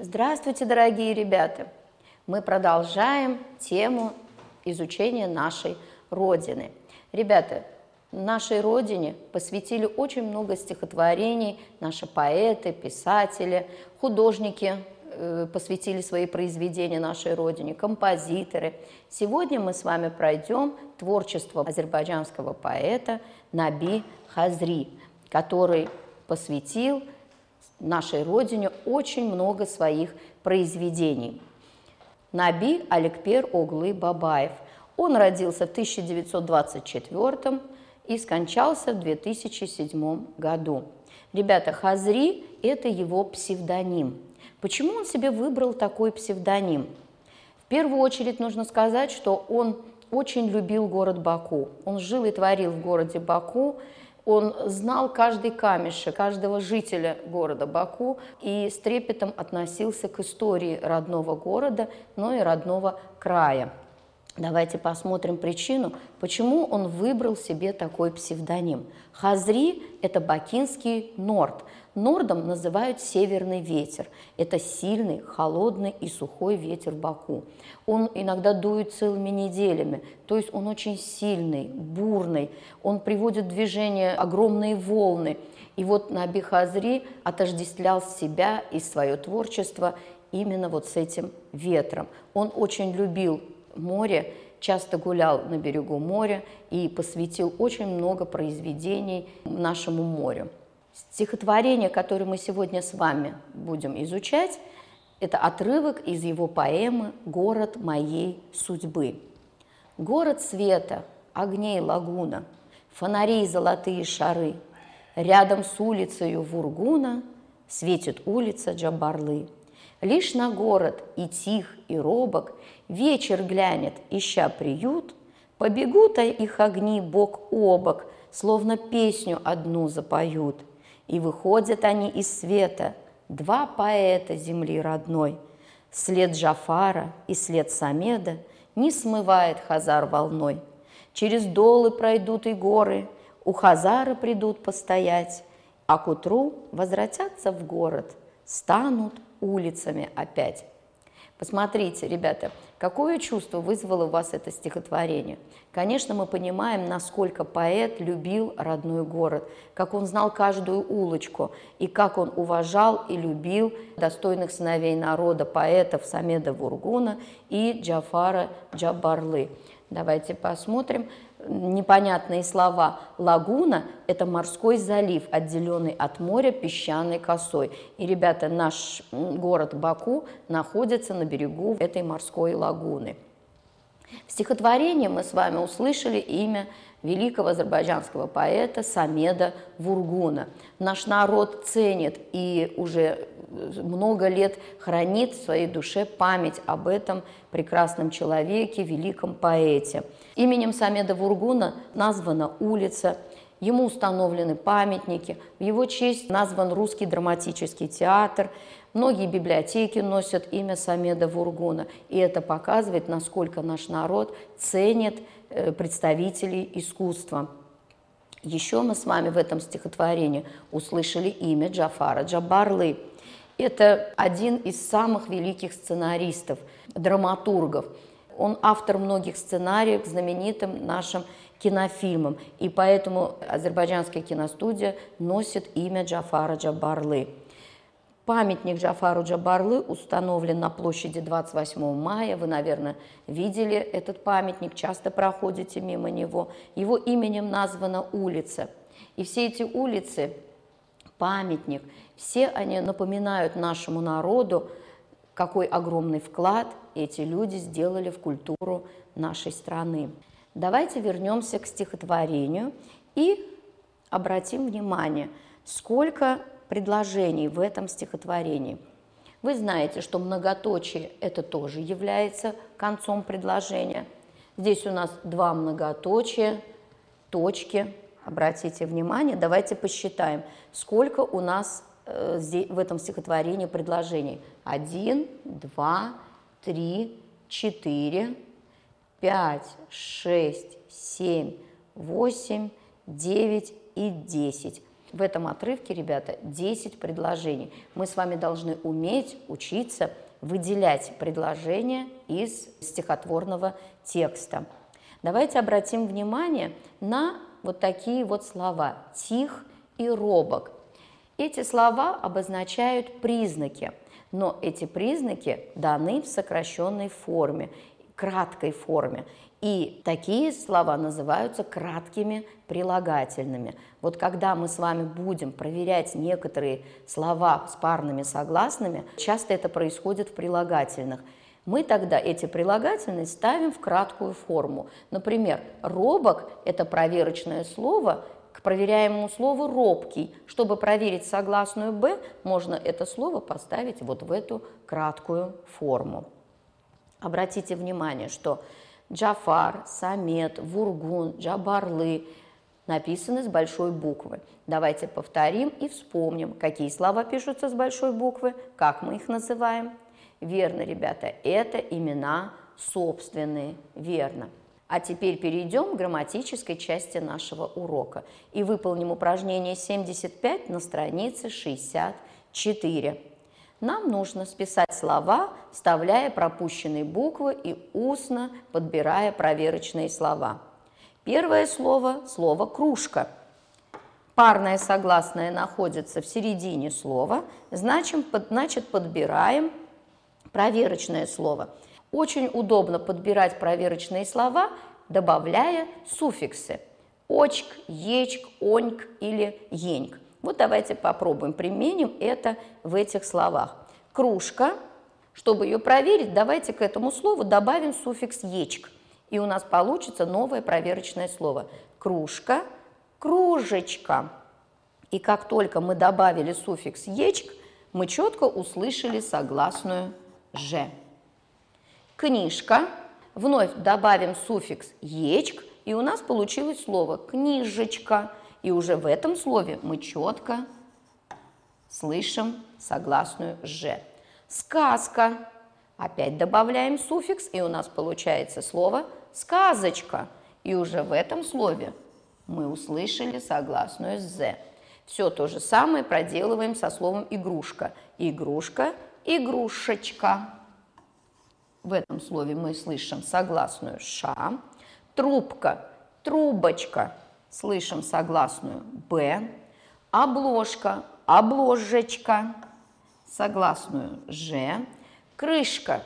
Здравствуйте, дорогие ребята! Мы продолжаем тему изучения нашей Родины. Ребята, нашей Родине посвятили очень много стихотворений наши поэты, писатели, художники э, посвятили свои произведения нашей Родине, композиторы. Сегодня мы с вами пройдем творчество азербайджанского поэта Наби Хазри, который посвятил нашей родине очень много своих произведений. Наби Аликпер Оглы Бабаев. Он родился в 1924 и скончался в 2007 году. Ребята, Хазри – это его псевдоним. Почему он себе выбрал такой псевдоним? В первую очередь нужно сказать, что он очень любил город Баку. Он жил и творил в городе Баку, он знал каждый камешек, каждого жителя города Баку и с трепетом относился к истории родного города, но и родного края. Давайте посмотрим причину, почему он выбрал себе такой псевдоним. Хазри – это бакинский норд – Нордом называют северный ветер. Это сильный, холодный и сухой ветер Баку. Он иногда дует целыми неделями, то есть он очень сильный, бурный, он приводит в движение огромные волны. И вот Наби Хазри отождествлял себя и свое творчество именно вот с этим ветром. Он очень любил море, часто гулял на берегу моря и посвятил очень много произведений нашему морю. Стихотворение, которое мы сегодня с вами будем изучать, это отрывок из его поэмы «Город моей судьбы». Город света, огней лагуна, фонарей золотые шары. Рядом с улицей Вургуна светит улица Джабарлы. Лишь на город и тих, и робок вечер глянет, ища приют, Побегут их огни бок о бок, словно песню одну запоют. И выходят они из света, два поэта земли родной. След Джафара и след Самеда не смывает Хазар волной. Через долы пройдут и горы, у Хазара придут постоять, а к утру возвратятся в город, станут улицами опять. Посмотрите, ребята, какое чувство вызвало у вас это стихотворение. Конечно, мы понимаем, насколько поэт любил родной город, как он знал каждую улочку, и как он уважал и любил достойных сыновей народа, поэтов Самеда Вургуна и Джафара Джабарлы. Давайте посмотрим непонятные слова. Лагуна – это морской залив, отделенный от моря песчаной косой. И, ребята, наш город Баку находится на берегу этой морской лагуны. В стихотворении мы с вами услышали имя великого азербайджанского поэта Самеда Вургуна. Наш народ ценит и уже много лет хранит в своей душе память об этом прекрасном человеке, великом поэте. Именем Самеда Вургуна названа улица, ему установлены памятники, в его честь назван Русский драматический театр, многие библиотеки носят имя Самеда Вургуна, и это показывает, насколько наш народ ценит э, представителей искусства. Еще мы с вами в этом стихотворении услышали имя Джафара Джабарлы. Это один из самых великих сценаристов, драматургов. Он автор многих сценариев к знаменитым нашим кинофильмам, и поэтому азербайджанская киностудия носит имя Джафара Джабарлы. Памятник Джафару Джабарлы установлен на площади 28 мая. Вы, наверное, видели этот памятник, часто проходите мимо него. Его именем названа улица. И все эти улицы памятник. Все они напоминают нашему народу, какой огромный вклад эти люди сделали в культуру нашей страны. Давайте вернемся к стихотворению и обратим внимание, сколько предложений в этом стихотворении. Вы знаете, что многоточие – это тоже является концом предложения. Здесь у нас два многоточия, точки – Обратите внимание, давайте посчитаем, сколько у нас в этом стихотворении предложений. Один, два, три, четыре, пять, шесть, семь, восемь, девять и десять. В этом отрывке, ребята, 10 предложений. Мы с вами должны уметь учиться выделять предложения из стихотворного текста. Давайте обратим внимание на вот такие вот слова «тих» и «робок». Эти слова обозначают признаки, но эти признаки даны в сокращенной форме, краткой форме. И такие слова называются краткими прилагательными. Вот когда мы с вами будем проверять некоторые слова с парными согласными, часто это происходит в прилагательных. Мы тогда эти прилагательные ставим в краткую форму. Например, робок – это проверочное слово к проверяемому слову робкий. Чтобы проверить согласную «б», можно это слово поставить вот в эту краткую форму. Обратите внимание, что Джафар, Самет, Вургун, Джабарлы написаны с большой буквы. Давайте повторим и вспомним, какие слова пишутся с большой буквы, как мы их называем. Верно, ребята, это имена собственные, верно. А теперь перейдем к грамматической части нашего урока и выполним упражнение 75 на странице 64. Нам нужно списать слова, вставляя пропущенные буквы и устно подбирая проверочные слова. Первое слово – слово «кружка». Парное согласное находится в середине слова, значит, подбираем проверочное слово. Очень удобно подбирать проверочные слова, добавляя суффиксы – очк, ечк, оньк или еньк. Вот давайте попробуем, применим это в этих словах. Кружка. Чтобы ее проверить, давайте к этому слову добавим суффикс «ечк». И у нас получится новое проверочное слово. Кружка, кружечка. И как только мы добавили суффикс «ечк», мы четко услышали согласную «ж». Книжка. Вновь добавим суффикс «ечк», и у нас получилось слово «книжечка». И уже в этом слове мы четко слышим согласную «ж». Сказка. Опять добавляем суффикс, и у нас получается слово «сказочка». И уже в этом слове мы услышали согласную «з». Все то же самое проделываем со словом «игрушка». Игрушка, игрушечка. В этом слове мы слышим согласную «ша». Трубка, трубочка – слышим согласную «б», обложка, обложечка, согласную «ж», крышка,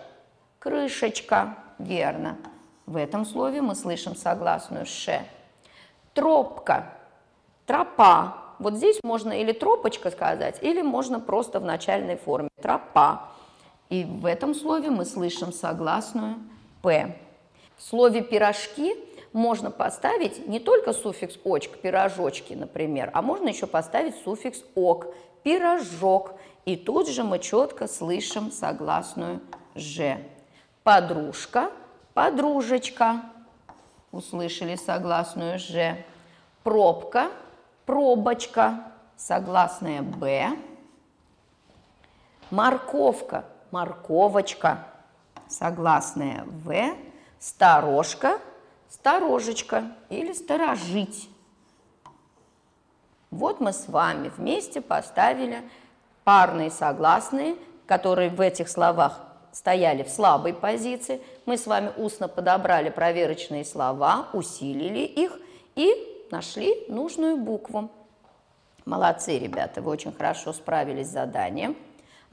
крышечка, верно. В этом слове мы слышим согласную «ш». Тропка, тропа. Вот здесь можно или тропочка сказать, или можно просто в начальной форме тропа. И в этом слове мы слышим согласную «п». В слове «пирожки» можно поставить не только суффикс «очк», пирожочки, например, а можно еще поставить суффикс «ок», пирожок. И тут же мы четко слышим согласную «ж». Подружка, подружечка. Услышали согласную «ж». Пробка, пробочка. Согласная «б». Морковка, морковочка. Согласная «в». Сторожка – сторожечка или сторожить. Вот мы с вами вместе поставили парные согласные, которые в этих словах стояли в слабой позиции. Мы с вами устно подобрали проверочные слова, усилили их и нашли нужную букву. Молодцы, ребята, вы очень хорошо справились с заданием.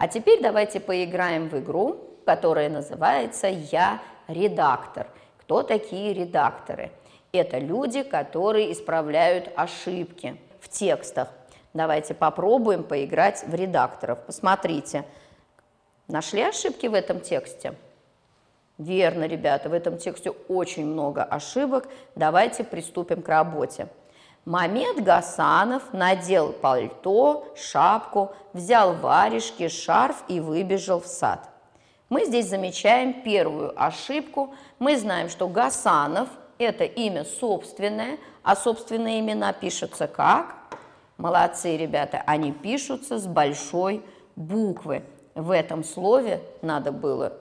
А теперь давайте поиграем в игру, которая называется «Я редактор». Кто такие редакторы? Это люди, которые исправляют ошибки в текстах. Давайте попробуем поиграть в редакторов. Посмотрите. Нашли ошибки в этом тексте? Верно, ребята, в этом тексте очень много ошибок. Давайте приступим к работе. Мамед Гасанов надел пальто, шапку, взял варежки, шарф и выбежал в сад. Мы здесь замечаем первую ошибку. Мы знаем, что Гасанов – это имя собственное, а собственные имена пишутся как? Молодцы, ребята, они пишутся с большой буквы. В этом слове надо было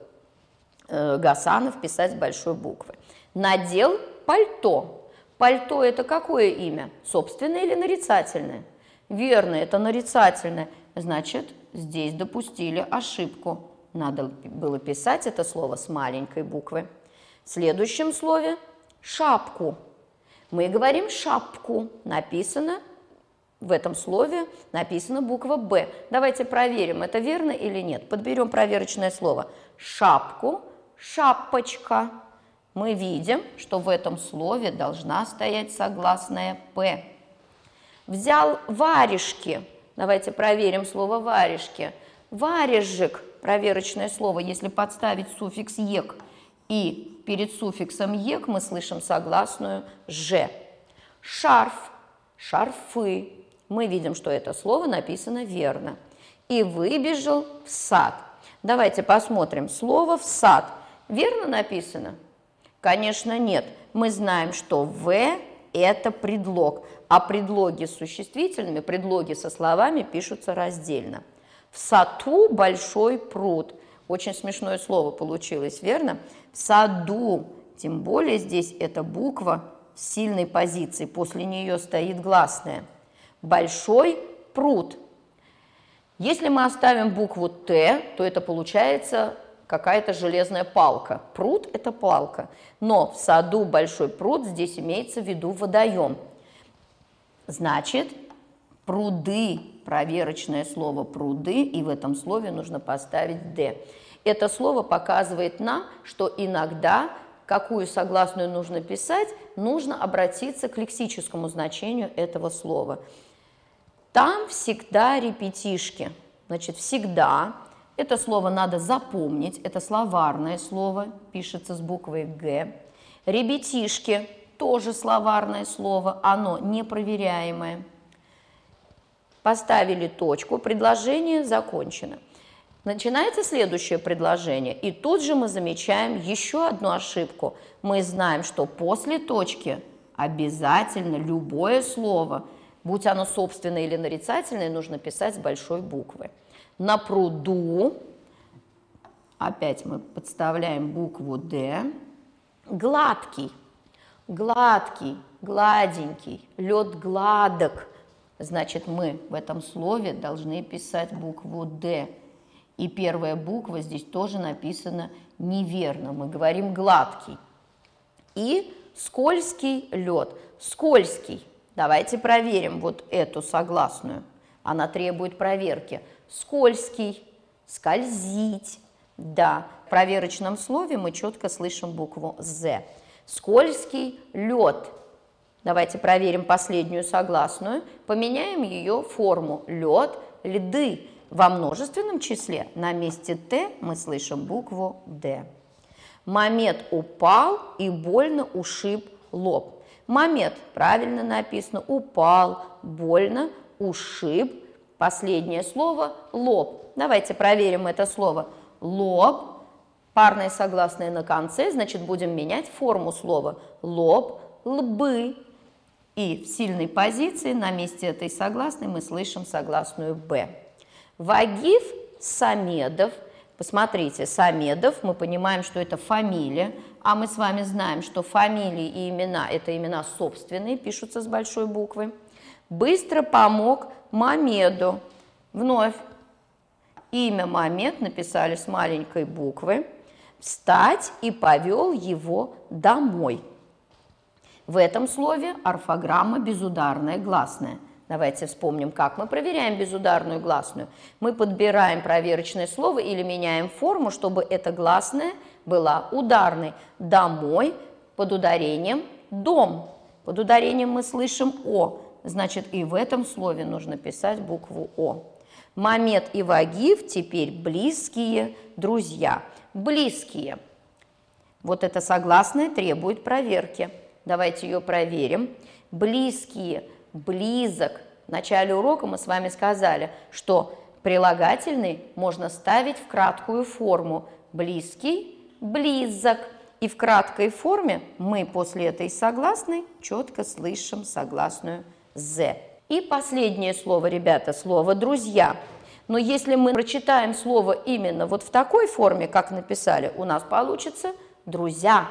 э, Гасанов писать с большой буквы. Надел пальто. Пальто – это какое имя? Собственное или нарицательное? Верно, это нарицательное. Значит, здесь допустили ошибку. Надо было писать это слово с маленькой буквы. В следующем слове шапку. Мы говорим шапку. Написано в этом слове написана буква «Б». Давайте проверим, это верно или нет. Подберем проверочное слово. Шапку, шапочка. Мы видим, что в этом слове должна стоять согласная «П». Взял варежки. Давайте проверим слово «варежки». Варежек, проверочное слово, если подставить суффикс «ек» и перед суффиксом «ек» мы слышим согласную «ж». Шарф, шарфы, мы видим, что это слово написано верно. И выбежал в сад. Давайте посмотрим. Слово «в сад» верно написано? Конечно, нет. Мы знаем, что «в» – это предлог, а предлоги с существительными, предлоги со словами пишутся раздельно. В саду большой пруд. Очень смешное слово получилось, верно? В саду, тем более здесь эта буква в сильной позиции, после нее стоит гласная – большой пруд. Если мы оставим букву Т, то это получается какая-то железная палка. Пруд – это палка. Но в саду большой пруд здесь имеется в виду водоем. Значит, пруды, проверочное слово пруды, и в этом слове нужно поставить «д». Это слово показывает нам, что иногда какую согласную нужно писать, нужно обратиться к лексическому значению этого слова – там всегда репетишки. Значит, всегда. Это слово надо запомнить. Это словарное слово, пишется с буквой «г». Ребятишки тоже словарное слово, оно непроверяемое. Поставили точку, предложение закончено. Начинается следующее предложение, и тут же мы замечаем еще одну ошибку. Мы знаем, что после точки обязательно любое слово – будь оно собственное или нарицательное, нужно писать с большой буквы. На пруду, опять мы подставляем букву «Д», гладкий, гладкий, гладенький, лед гладок. Значит, мы в этом слове должны писать букву «Д». И первая буква здесь тоже написана неверно. Мы говорим «гладкий». И скользкий лед. Скользкий Давайте проверим вот эту согласную. Она требует проверки. Скользкий, скользить. Да, в проверочном слове мы четко слышим букву «з». Скользкий лед. Давайте проверим последнюю согласную. Поменяем ее форму. Лед, льды. Во множественном числе на месте «т» мы слышим букву «д». Момент упал и больно ушиб лоб. Момент правильно написано, упал, больно, ушиб. Последнее слово – лоб. Давайте проверим это слово. Лоб, парное согласное на конце, значит, будем менять форму слова. Лоб, лбы. И в сильной позиции на месте этой согласной мы слышим согласную «б». Вагиф Самедов – Посмотрите, Самедов, мы понимаем, что это фамилия, а мы с вами знаем, что фамилии и имена – это имена собственные, пишутся с большой буквы. Быстро помог Мамеду. Вновь имя Мамед написали с маленькой буквы. Встать и повел его домой. В этом слове орфограмма безударная гласная – Давайте вспомним, как мы проверяем безударную гласную. Мы подбираем проверочное слово или меняем форму, чтобы эта гласная была ударной. Домой под ударением дом. Под ударением мы слышим О. Значит, и в этом слове нужно писать букву О. Мамед и Вагив теперь близкие друзья. Близкие. Вот это согласное требует проверки. Давайте ее проверим. Близкие – близок. В начале урока мы с вами сказали, что прилагательный можно ставить в краткую форму. Близкий, близок. И в краткой форме мы после этой согласной четко слышим согласную «з». И последнее слово, ребята, слово «друзья». Но если мы прочитаем слово именно вот в такой форме, как написали, у нас получится «друзья».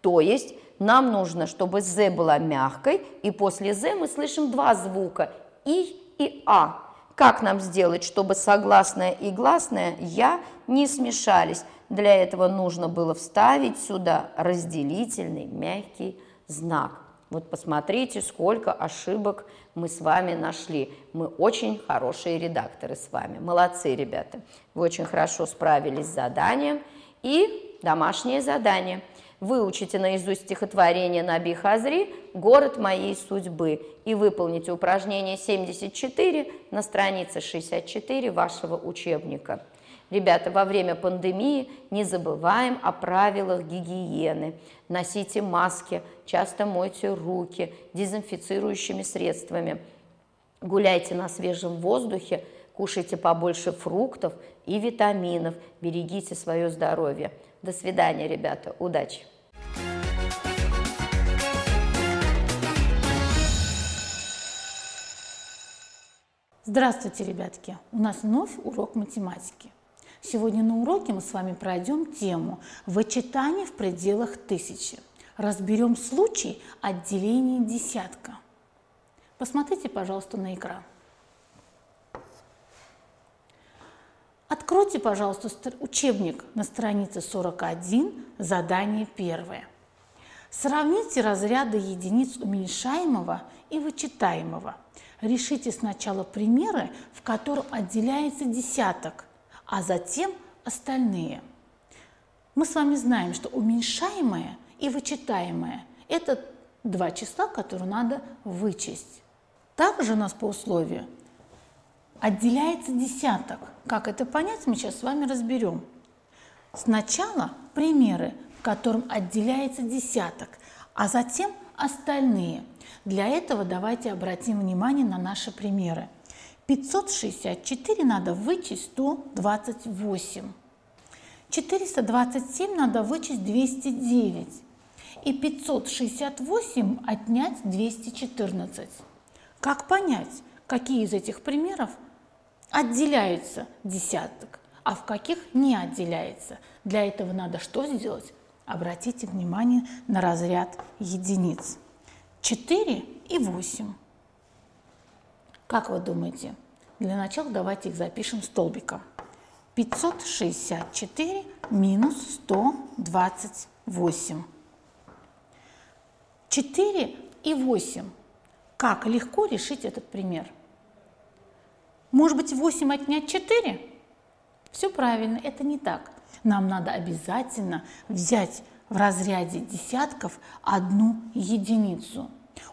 То есть нам нужно, чтобы «з» была мягкой, и после «з» мы слышим два звука «и» и А. Как нам сделать, чтобы согласное и гласное «я» не смешались? Для этого нужно было вставить сюда разделительный мягкий знак. Вот посмотрите, сколько ошибок мы с вами нашли. Мы очень хорошие редакторы с вами. Молодцы, ребята. Вы очень хорошо справились с заданием. И домашнее задание – Выучите наизусть стихотворение Наби Хазри «Город моей судьбы» и выполните упражнение 74 на странице 64 вашего учебника. Ребята, во время пандемии не забываем о правилах гигиены. Носите маски, часто мойте руки дезинфицирующими средствами. Гуляйте на свежем воздухе, кушайте побольше фруктов и витаминов, берегите свое здоровье. До свидания, ребята, удачи! Здравствуйте, ребятки! У нас вновь урок математики. Сегодня на уроке мы с вами пройдем тему «Вычитание в пределах тысячи». Разберем случай отделения десятка. Посмотрите, пожалуйста, на экран. Откройте, пожалуйста, учебник на странице 41, задание первое. Сравните разряды единиц уменьшаемого и вычитаемого – Решите сначала примеры, в котором отделяется десяток, а затем остальные. Мы с вами знаем, что уменьшаемое и вычитаемое – это два числа, которые надо вычесть. Также у нас по условию отделяется десяток. Как это понять, мы сейчас с вами разберем. Сначала примеры, в котором отделяется десяток, а затем остальные – для этого давайте обратим внимание на наши примеры. 564 надо вычесть 128. 427 надо вычесть 209. И 568 отнять 214. Как понять, какие из этих примеров отделяются десяток, а в каких не отделяется? Для этого надо что сделать? Обратите внимание на разряд единиц. 4 и 8. Как вы думаете? Для начала давайте их запишем столбиком. 564 минус 128. 4 и 8. Как легко решить этот пример? Может быть, 8 отнять 4? Все правильно, это не так. Нам надо обязательно взять в разряде десятков одну единицу.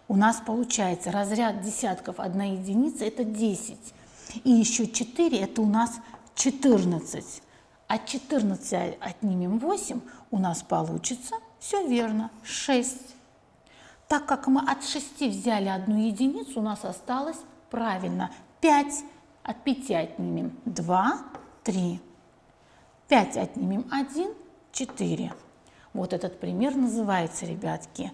У нас получается разряд десятков одна единица – это 10. И еще 4 – это у нас 14. От 14 отнимем 8, у нас получится, все верно, 6. Так как мы от 6 взяли одну единицу, у нас осталось правильно 5. От 5 отнимем 2, 3. 5 отнимем 1, 4. Вот этот пример называется, ребятки,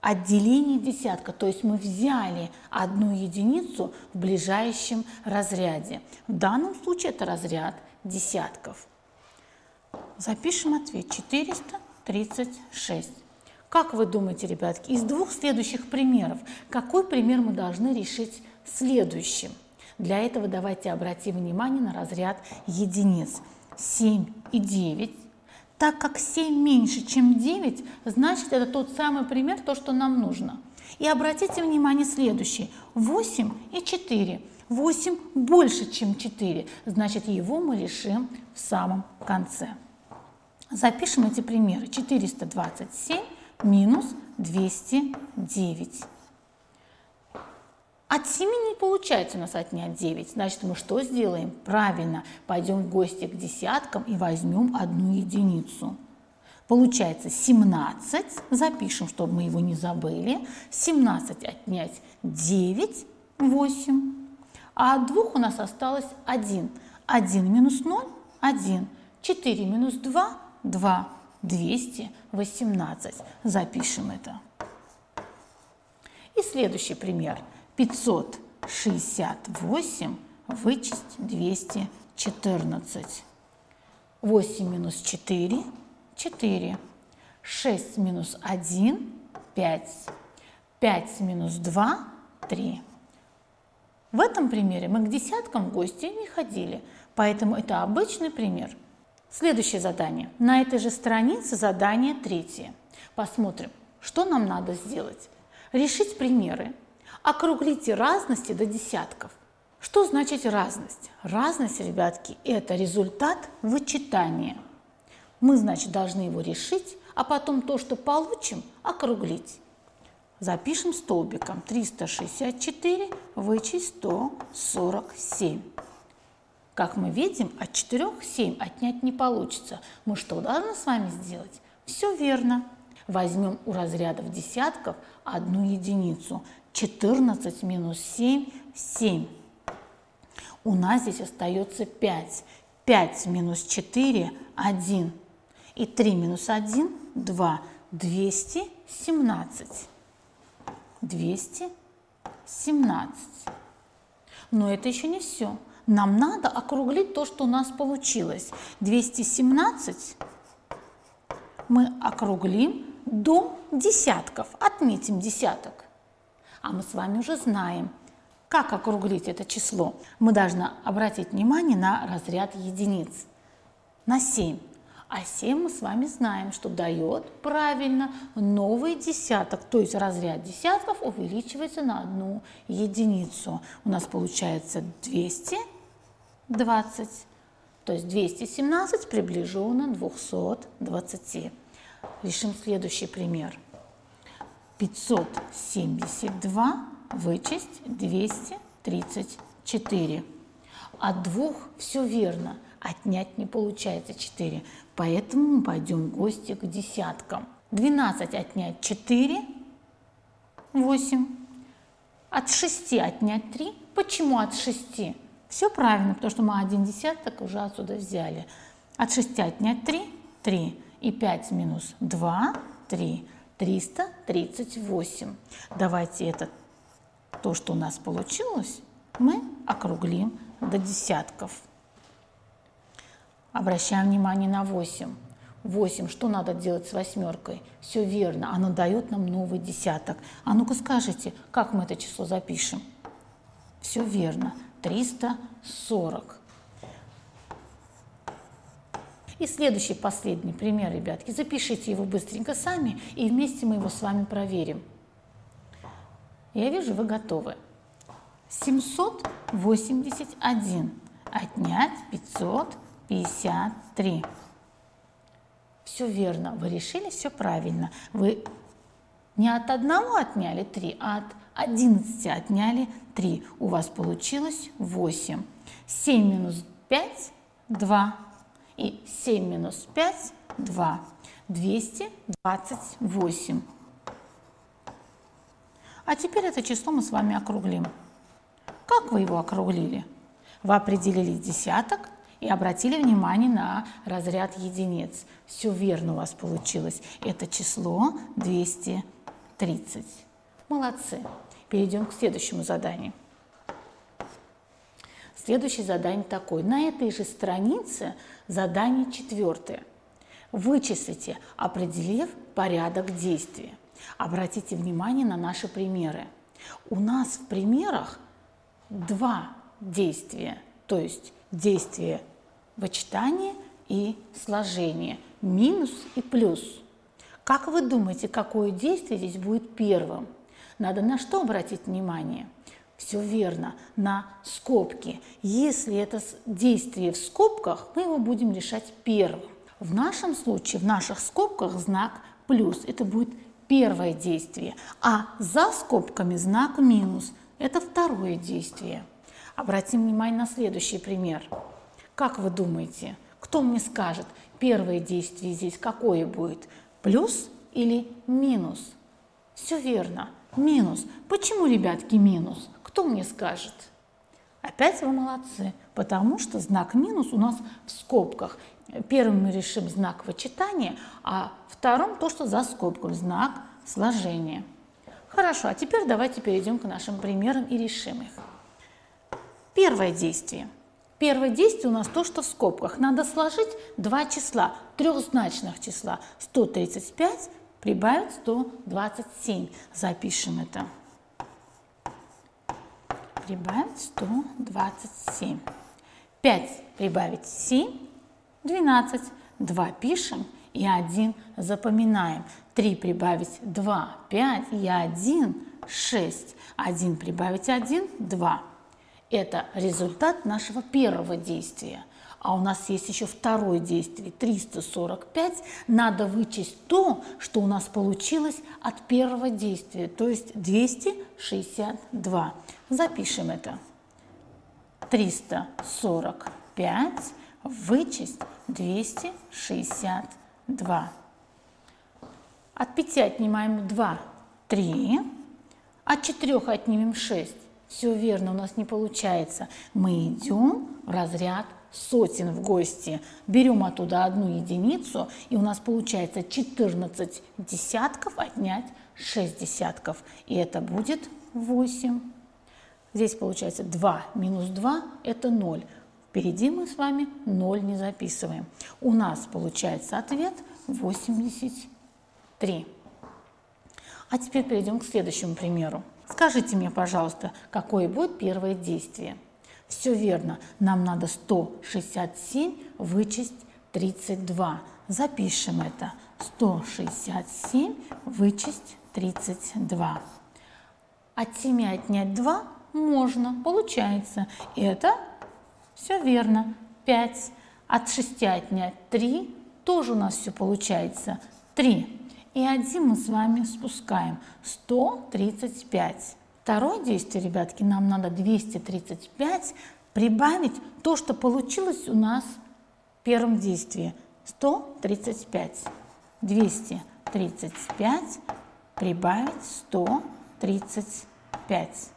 отделение десятка. То есть мы взяли одну единицу в ближайшем разряде. В данном случае это разряд десятков. Запишем ответ 436. Как вы думаете, ребятки, из двух следующих примеров, какой пример мы должны решить следующим? Для этого давайте обратим внимание на разряд единиц. 7 и 9 так как 7 меньше, чем 9, значит это тот самый пример, то, что нам нужно. И обратите внимание следующее. 8 и 4. 8 больше, чем 4, значит его мы решим в самом конце. Запишем эти примеры. 427 минус 209. От 7 не получается у нас отнять 9. Значит, мы что сделаем? Правильно, пойдем в гости к десяткам и возьмем одну единицу. Получается 17, запишем, чтобы мы его не забыли. 17 отнять 9, 8. А от 2 у нас осталось 1. 1 минус 0, 1. 4 минус 2, 2. 218. Запишем это. И следующий пример – 568 вычесть 214. 8 минус 4 – 4. 6 минус 1 – 5. 5 минус 2 – 3. В этом примере мы к десяткам в гости не ходили, поэтому это обычный пример. Следующее задание. На этой же странице задание третье. Посмотрим, что нам надо сделать. Решить примеры. Округлите разности до десятков. Что значит разность? Разность, ребятки, это результат вычитания. Мы, значит, должны его решить, а потом то, что получим, округлить. Запишем столбиком 364 вычесть 147. Как мы видим, от 4 7 отнять не получится. Мы что должны с вами сделать? Все верно. Возьмем у разрядов десятков одну единицу. 14 минус 7 – 7. У нас здесь остается 5. 5 минус 4 – 1. И 3 минус 1 – 2. 217. 217. Но это еще не все. Нам надо округлить то, что у нас получилось. 217 мы округлим до десятков. Отметим десяток. А мы с вами уже знаем, как округлить это число. Мы должны обратить внимание на разряд единиц. На 7. А 7 мы с вами знаем, что дает правильно новый десяток, то есть разряд десятков увеличивается на одну единицу. У нас получается 220, то есть 217 приближенно 220. Решим следующий пример. 572 вычесть 234. От двух все верно, отнять не получается 4. Поэтому мы пойдем в гости к десяткам. 12 отнять 4, 8. От 6 отнять 3. Почему от 6? Все правильно, потому что мы один десяток уже отсюда взяли. От 6 отнять 3, 3. И 5 минус 2, 3. 338. Давайте это, то, что у нас получилось, мы округлим до десятков. Обращаем внимание на 8. 8. Что надо делать с восьмеркой? Все верно, оно дает нам новый десяток. А ну-ка скажите, как мы это число запишем? Все верно, 340. И следующий, последний пример, ребятки. Запишите его быстренько сами, и вместе мы его с вами проверим. Я вижу, вы готовы. 781 отнять 500 53. Все верно, вы решили все правильно. Вы не от одного отняли 3, а от 11 отняли 3. У вас получилось 8. 7 минус 5 – 2. И 7 минус 5 – 2. 228. А теперь это число мы с вами округлим. Как вы его округлили? Вы определили десяток – и обратили внимание на разряд единиц. Все верно у вас получилось. Это число 230. Молодцы. Перейдем к следующему заданию. Следующее задание такое. На этой же странице задание четвертое. Вычислите, определив порядок действия. Обратите внимание на наши примеры. У нас в примерах два действия, то есть действие вычитание и сложение, минус и плюс. Как вы думаете, какое действие здесь будет первым? Надо на что обратить внимание? Все верно, на скобки. Если это действие в скобках, мы его будем решать первым. В нашем случае, в наших скобках знак плюс. Это будет первое действие. А за скобками знак минус. Это второе действие. Обратим внимание на следующий пример. Как вы думаете, кто мне скажет, первое действие здесь какое будет? Плюс или минус? Все верно, минус. Почему, ребятки, минус? Кто мне скажет? Опять вы молодцы, потому что знак минус у нас в скобках. Первым мы решим знак вычитания, а втором то, что за скобкой, знак сложения. Хорошо, а теперь давайте перейдем к нашим примерам и решим их. Первое действие – Первое действие у нас то, что в скобках. Надо сложить два числа, трехзначных числа. 135 прибавить 127. Запишем это. Прибавить 127. 5 прибавить 7, 12. 2 пишем и 1 запоминаем. 3 прибавить 2, 5 и 1, 6. 1 прибавить 1, 2. Это результат нашего первого действия. А у нас есть еще второе действие, 345. Надо вычесть то, что у нас получилось от первого действия, то есть 262. Запишем это. 345 вычесть 262. От 5 отнимаем 2, 3. От 4 отнимем 6. Все верно, у нас не получается. Мы идем в разряд сотен в гости. Берем оттуда одну единицу, и у нас получается 14 десятков отнять 6 десятков. И это будет 8. Здесь получается 2 минус 2 – это 0. Впереди мы с вами 0 не записываем. У нас получается ответ 83. А теперь перейдем к следующему примеру. Скажите мне, пожалуйста, какое будет первое действие? Все верно, нам надо 167 вычесть 32. Запишем это. 167 вычесть 32. От 7 отнять 2 можно, получается. Это все верно. 5. От 6 отнять 3. Тоже у нас все получается. 3. И 1 мы с вами спускаем. 135. Второе действие, ребятки, нам надо 235 прибавить то, что получилось у нас в первом действии. 135. 235 прибавить 135.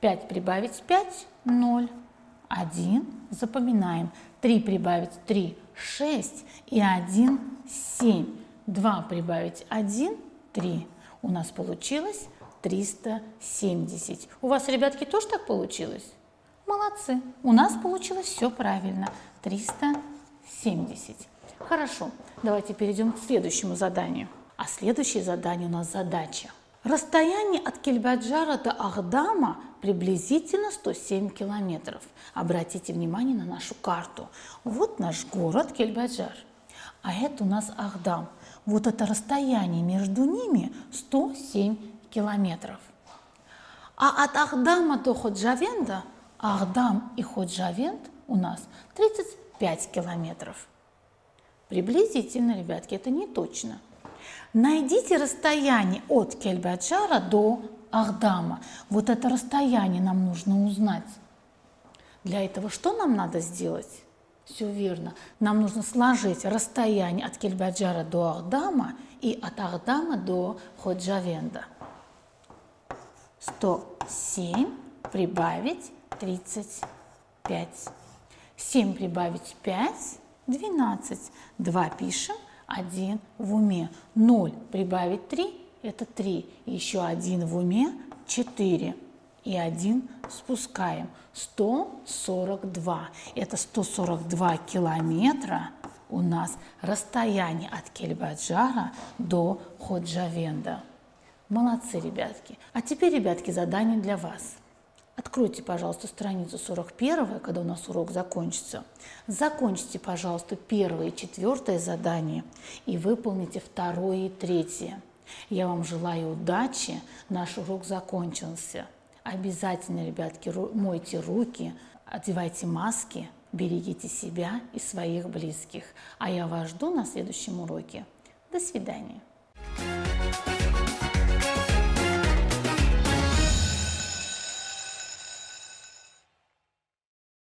5 прибавить 5 – 0. 1 запоминаем. 3 прибавить 3 – 6. И 1 – 7. 2 прибавить 1 – 3. У нас получилось 370. У вас, ребятки, тоже так получилось? Молодцы. У нас получилось все правильно. 370. Хорошо. Давайте перейдем к следующему заданию. А следующее задание у нас задача. Расстояние от Кельбаджара до Ахдама приблизительно 107 километров. Обратите внимание на нашу карту. Вот наш город Кельбаджар, а это у нас Ахдам. Вот это расстояние между ними 107 километров. А от Ахдама до Ходжавенда, Ахдам и Ходжавенд у нас 35 километров. Приблизительно, ребятки, это не точно. Найдите расстояние от Кельбаджара до Ахдама. Вот это расстояние нам нужно узнать. Для этого что нам надо сделать? Все верно. Нам нужно сложить расстояние от Кельбаджара до Ахдама и от Ахдама до Ходжавенда. 107 прибавить 35. 7 прибавить 5 – 12. 2 пишем, 1 в уме. 0 прибавить 3 – это 3. Еще 1 в уме – 4. И 1 спускаем. 142. Это 142 километра у нас расстояние от Кельбаджара до Ходжавенда. Молодцы, ребятки. А теперь, ребятки, задание для вас. Откройте, пожалуйста, страницу 41, когда у нас урок закончится. Закончите, пожалуйста, первое и четвертое задание и выполните второе и третье. Я вам желаю удачи. Наш урок закончился. Обязательно, ребятки, мойте руки, одевайте маски, берегите себя и своих близких. А я вас жду на следующем уроке. До свидания.